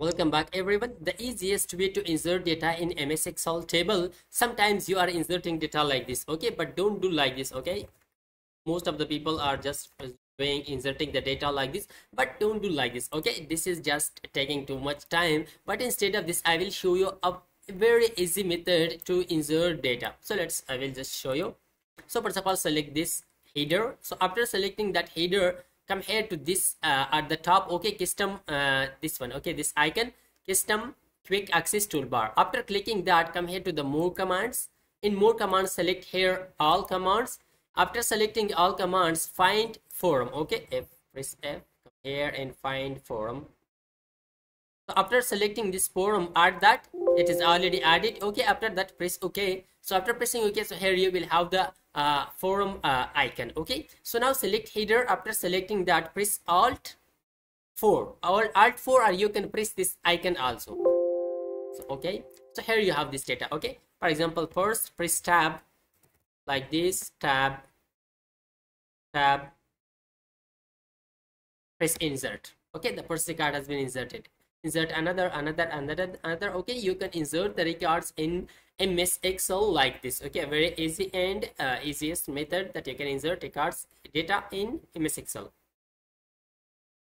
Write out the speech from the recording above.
Welcome back everyone. The easiest way to insert data in MS Excel table. Sometimes you are inserting data like this, okay? But don't do like this, okay? Most of the people are just doing inserting the data like this, but don't do like this, okay? This is just taking too much time. But instead of this, I will show you a very easy method to insert data. So let's, I will just show you. So first of all, select this header. So after selecting that header, come here to this uh, at the top. Okay custom uh, this one. Okay this icon. Custom quick access toolbar. After clicking that come here to the more commands. In more commands select here all commands. After selecting all commands find form. Okay f press f come here and find form. So after selecting this form add that it is already added. Okay after that press ok. So after pressing ok so here you will have the uh, form uh, icon. Okay? So now select header. After selecting that press alt 4 or alt 4 or you can press this icon also. So okay? So here you have this data. Okay? For example first press tab. Like this tab tab. Press insert. Okay? The first card has been inserted insert another another another another. Okay you can insert the records in ms excel like this. Okay very easy and uh, easiest method that you can insert records data in ms excel